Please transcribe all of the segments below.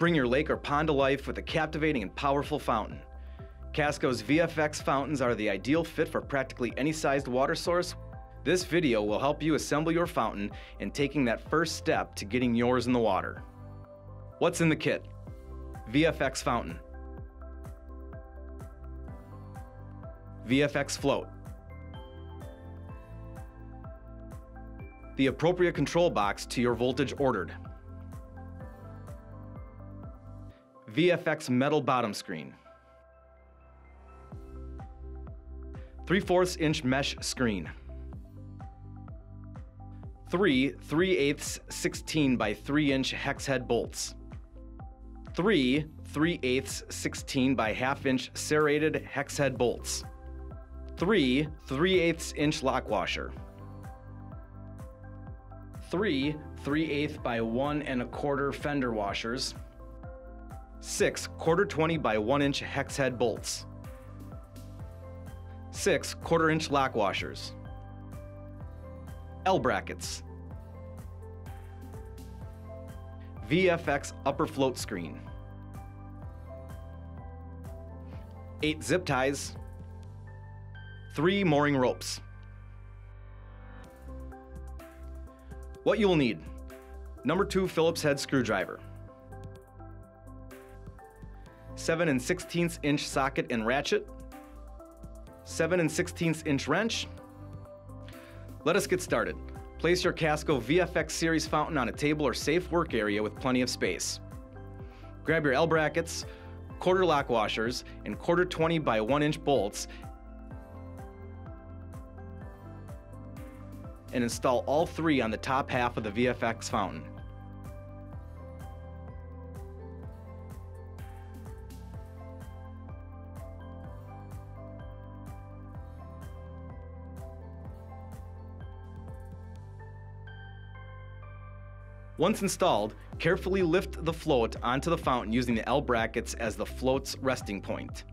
Bring your lake or pond to life with a captivating and powerful fountain. Kasco's VFX fountains are the ideal fit for practically any sized water source. This video will help you assemble your fountain and taking that first step to getting yours in the water. What's in the kit? VFX fountain. VFX float. The appropriate control box to your voltage ordered. VFX metal bottom screen. 3 4 inch mesh screen. Three 3 8 16 by 3 inch hex head bolts. Three 3 8 16 by half inch serrated hex head bolts. Three 3 8 inch lock washer. Three 3 8 by 1 and a quarter fender washers. Six quarter 20 by 1 inch hex head bolts. Six quarter inch lock washers. L brackets. VFX upper float screen. Eight zip ties. Three mooring ropes. What you will need. Number two Phillips head screwdriver. 7 and 16 inch socket and ratchet, 7 and 16 inch wrench. Let us get started. Place your Kasco VFX series fountain on a table or safe work area with plenty of space. Grab your L brackets, quarter lock washers, and quarter 20 by 1 inch bolts and install all three on the top half of the VFX fountain. Once installed, carefully lift the float onto the fountain using the L brackets as the float's resting point.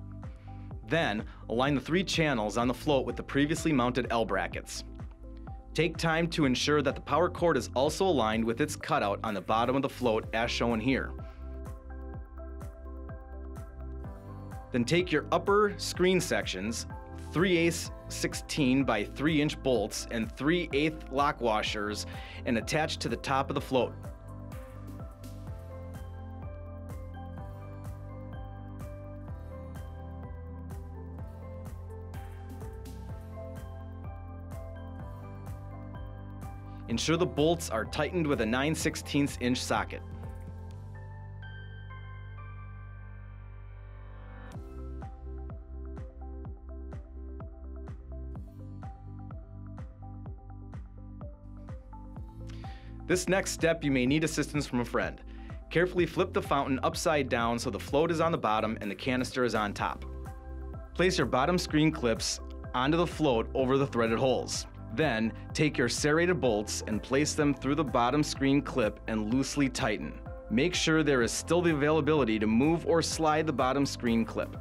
Then, align the three channels on the float with the previously mounted L brackets. Take time to ensure that the power cord is also aligned with its cutout on the bottom of the float as shown here. Then take your upper screen sections, 3 ace 16 by 3 inch bolts and 3 8 lock washers and attach to the top of the float. Ensure the bolts are tightened with a 9 16 inch socket. This next step you may need assistance from a friend. Carefully flip the fountain upside down so the float is on the bottom and the canister is on top. Place your bottom screen clips onto the float over the threaded holes. Then, take your serrated bolts and place them through the bottom screen clip and loosely tighten. Make sure there is still the availability to move or slide the bottom screen clip.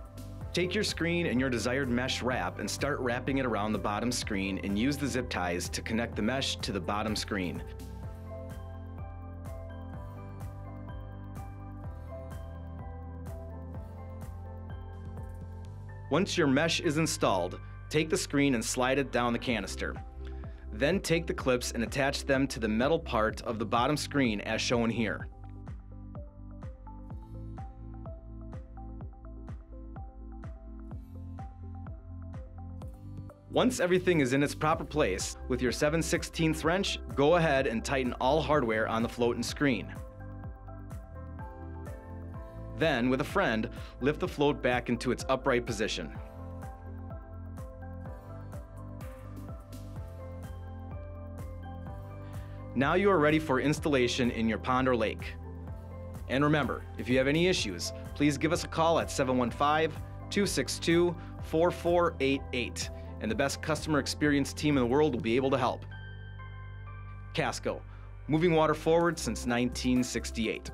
Take your screen and your desired mesh wrap and start wrapping it around the bottom screen and use the zip ties to connect the mesh to the bottom screen. Once your mesh is installed, take the screen and slide it down the canister. Then take the clips and attach them to the metal part of the bottom screen as shown here. Once everything is in its proper place, with your 7 16 wrench, go ahead and tighten all hardware on the float and screen. Then, with a friend, lift the float back into its upright position. Now you are ready for installation in your pond or lake. And remember, if you have any issues, please give us a call at 715 262 4488, and the best customer experience team in the world will be able to help. Kasco, moving water forward since 1968.